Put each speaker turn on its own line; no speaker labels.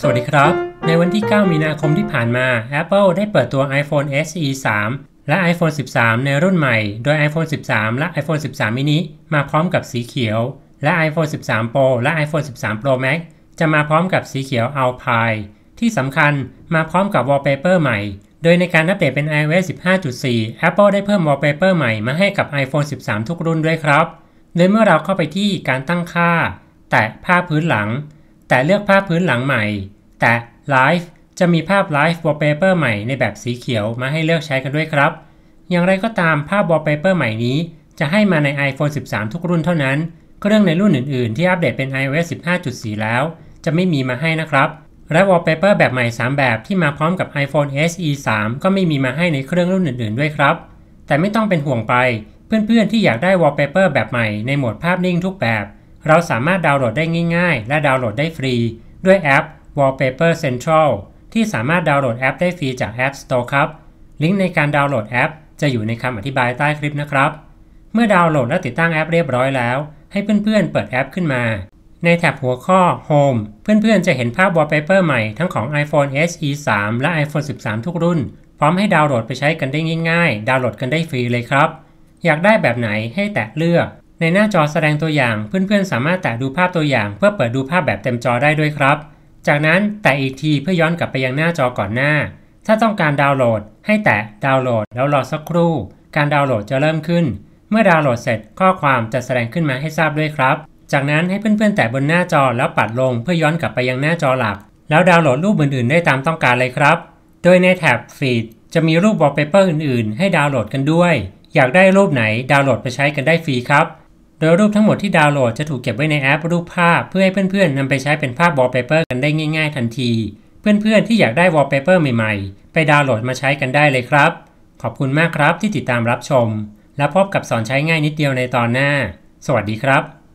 สวัสดีครับ ในวันที่ 9 มีนาคมที่ผ่านมา Apple ได้เปิดตัว iPhone SE 3 และ iPhone 13 ในรุ่นใหม่ โดย iPhone 13 และ iPhone 13 mini มาพร้อมกับสีเขียว และ iPhone 13 Pro และ iPhone 13 Pro Max จะมาพร้อมกับสีเขียว Alpine ที่สำคัญมาพร้อมกับ wallpaper ใหม่ โดยในการอัปเดตเป็น iOS 15.4 Apple ได้เพิ่ม wallpaper ใหม่มาให้กับ iPhone 13 ทุกรุ่นด้วยครับโดยเมื่อเราเข้าไปที่การตั้งค่า แตะภาพพื้นหลัง แต่เลือกภาพพื้นหลังใหม่ แต่ Live จะมีภาพ Live Wallpaper ใหม่ในแบบสีเขียวมาให้เลือกใช้กันด้วยครับ อย่างไรก็ตามภาพ Wallpaper ใหม่นี้จะให้มาใน iPhone 13 ทุกรุ่นเท่านั้น เครื่องในรุ่นอื่นๆ ที่อัปเดตเป็น iOS 15.4 แล้ว จะไม่มีมาให้นะครับ และ Wallpaper แบบใหม่ 3 แบบที่มาพร้อมกับ iPhone SE 3 ก็ไม่มีมาให้ในเครื่องรุ่นอื่นๆ ด้วยครับ แต่ไม่ต้องเป็นห่วงไป เพื่อนๆ ที่อยากได้ Wallpaper แบบใหม่ในโหมดภาพนิ่งทุกแบบ เราสามารถดาวน์โหลดได้ง่ายๆ และดาวน์โหลดได้ฟรี ด้วยแอป Wallpaper Central ที่สามารถดาวน์โหลดแอปได้ฟรีจาก App Store ครับ ลิงก์ในการดาวน์โหลดแอป จะอยู่ในคำอธิบายใต้คลิปนะครับ เมื่อดาวน์โหลดและติดตั้งแอปเรียบร้อยแล้ว ให้เพื่อนๆ เปิดแอปขึ้นมา ในแท็บหัวข้อ Home เพื่อนๆ จะเห็นภาพ Wallpaper ใหม่ทั้งของ iPhone SE 3 และ iPhone 13 ทุกรุ่น พร้อมให้ดาวน์โหลดไปใช้กันได้ง่าย ๆ ดาวน์โหลดกันได้ฟรีเลยครับ อยากได้แบบไหนให้แตะเลือก ในหน้าจอแสดงตัวอย่างเพื่อนๆ สามารถแตะดูภาพตัวอย่างเพื่อเปิดดูภาพแบบเต็มจอได้ด้วยครับ จากนั้นแตะอีกทีเพื่อย้อนกลับไปยังหน้าจอก่อนหน้า ถ้าต้องการดาวน์โหลด ให้แตะดาวน์โหลดแล้วรอสักครู่ การดาวน์โหลดจะเริ่มขึ้น เมื่อดาวน์โหลดเสร็จข้อความจะแสดงขึ้นมาให้ทราบด้วยครับ จากนั้นให้เพื่อนๆ แตะบนหน้าจอแล้วปัดลงเพื่อย้อนกลับไปยังหน้าจอหลัก แล้วดาวน์โหลดรูปอื่นๆ ได้ตามต้องการเลยครับ โดยในแท็บ Feed จะมีรูป wallpaper อื่นๆ ให้ดาวน์โหลดกันด้วย อยากได้รูปไหนดาวน์โหลดไปใช้กันได้ฟรีครับ โดยรูปทั้งหมดที่ดาวน์โหลดจะถูกเก็บไว้ในแอปรูปภาพ เพื่อให้เพื่อนๆนำไปใช้เป็นภาพวอลเปเปอร์กันได้ง่ายๆ ทันที เพื่อนๆที่อยากได้วอลเปเปอร์ใหม่ๆ ไปดาวน์โหลดมาใช้กันได้เลยครับ ขอบคุณมากครับที่ติดตามรับชม และพบกับสอนใช้ง่ายนิดเดียวในตอนหน้า สวัสดีครับ